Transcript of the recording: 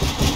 you